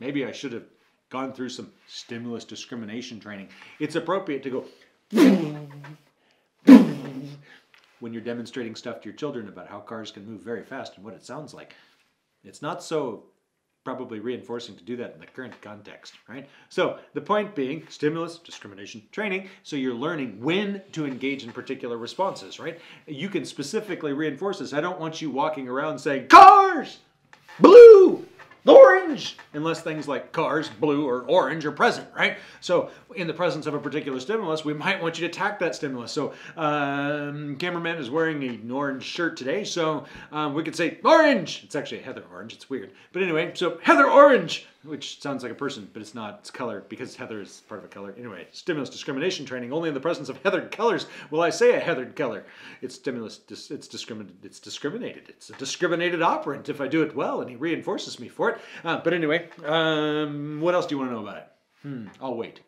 maybe I should have gone through some stimulus discrimination training. It's appropriate to go when you're demonstrating stuff to your children about how cars can move very fast and what it sounds like. It's not so probably reinforcing to do that in the current context, right? So the point being stimulus, discrimination, training, so you're learning when to engage in particular responses, right? You can specifically reinforce this. I don't want you walking around saying, cars, orange, unless things like cars, blue, or orange are present, right? So in the presence of a particular stimulus, we might want you to attack that stimulus. So um, cameraman is wearing an orange shirt today, so um, we could say orange. It's actually Heather orange. It's weird, but anyway, so Heather orange which sounds like a person, but it's not. It's color because heather is part of a color. Anyway, stimulus discrimination training. Only in the presence of heathered colors will I say a heathered color. It's stimulus. It's discriminated. It's discriminated. It's a discriminated operant if I do it well, and he reinforces me for it. Uh, but anyway, um, what else do you want to know about it? Hmm, I'll wait.